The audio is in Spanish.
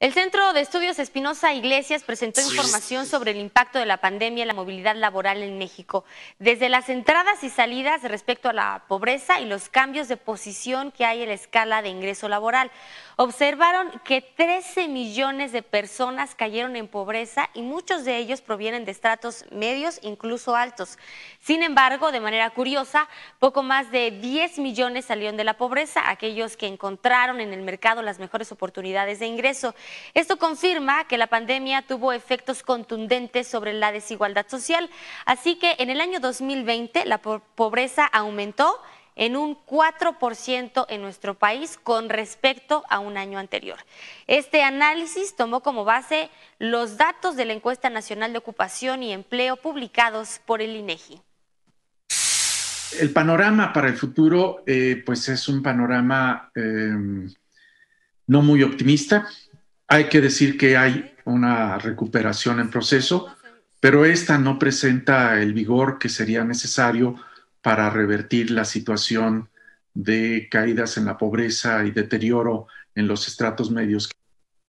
El Centro de Estudios Espinosa Iglesias presentó información sobre el impacto de la pandemia en la movilidad laboral en México, desde las entradas y salidas respecto a la pobreza y los cambios de posición que hay en la escala de ingreso laboral. Observaron que 13 millones de personas cayeron en pobreza y muchos de ellos provienen de estratos medios, incluso altos. Sin embargo, de manera curiosa, poco más de 10 millones salieron de la pobreza, aquellos que encontraron en el mercado las mejores oportunidades de ingreso. Esto confirma que la pandemia tuvo efectos contundentes sobre la desigualdad social, así que en el año 2020 la pobreza aumentó en un 4% en nuestro país con respecto a un año anterior. Este análisis tomó como base los datos de la encuesta nacional de ocupación y empleo publicados por el INEGI. El panorama para el futuro, eh, pues es un panorama em, no muy optimista. Hay que decir que hay una recuperación en proceso, pero esta no presenta el vigor que sería necesario para revertir la situación de caídas en la pobreza y deterioro en los estratos medios